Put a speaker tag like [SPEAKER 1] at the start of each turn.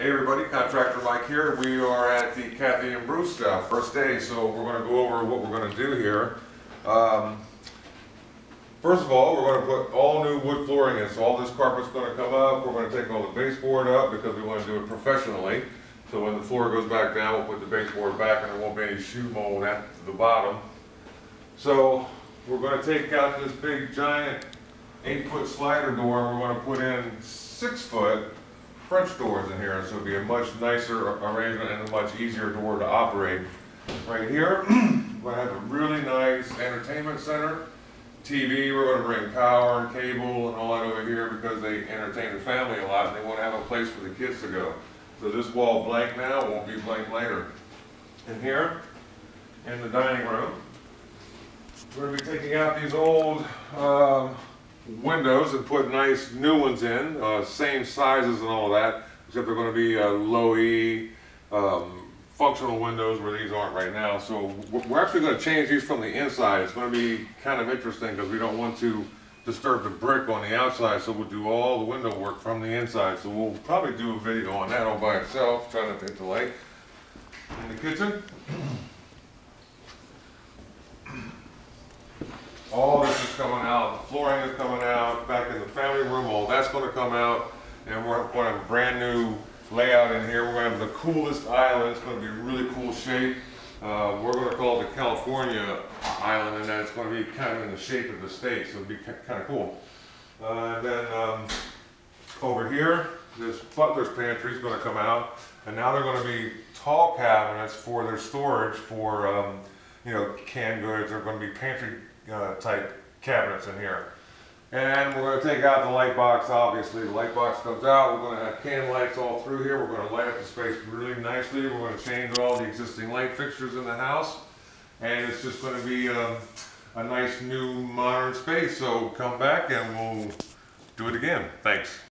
[SPEAKER 1] Hey everybody, Contractor Mike here. We are at the Cathy and Bruce stuff, first day, so we're gonna go over what we're gonna do here. Um, First of all, we're gonna put all new wood flooring in, so all this carpet's gonna come up. We're gonna take all the baseboard up because we wanna do it professionally. So when the floor goes back down, we'll put the baseboard back and there won't be any shoe mold at the bottom. So we're gonna take out this big giant eight-foot slider door, and we're gonna put in six-foot French doors in here, so it'll be a much nicer arrangement and a much easier door to operate. Right here, we're gonna have a really nice entertainment center, TV, we're gonna bring power and cable and all that over here because they entertain the family a lot and they wanna have a place for the kids to go. So this wall blank now, won't be blank later. In here, in the dining room, we're gonna be taking out these old, um, windows and put nice new ones in, uh, same sizes and all that, except they're gonna be, uh, low E, um, functional windows where these aren't right now. So we're actually gonna change these from the inside. It's gonna be kind of interesting because we don't want to disturb the brick on the outside, so we'll do all the window work from the inside. So we'll probably do a video on that all by itself, try not to hit the light. In the kitchen, all this is coming out, flooring is coming out, back in the family room, all that's gonna come out. And we're gonna have a brand new layout in here, we're gonna have the coolest island, it's gonna be a really cool shape. Uh, we're gonna call it the California Island, and then it's gonna be kind of in the shape of the state, so it'll be kind of cool. Uh, and then, um, over here, this butler's pantry is gonna come out, and now they're gonna be tall cabinets for their storage for, um, you know, canned goods, they're gonna be pantry, uh, type cabinets in here. And we're gonna take out the light box, obviously, the light box comes out, we're gonna have can lights all through here, we're gonna light up the space really nicely, we're gonna change all the existing light fixtures in the house. And it's just gonna be, um, a nice new modern space, so come back and we'll do it again, thanks.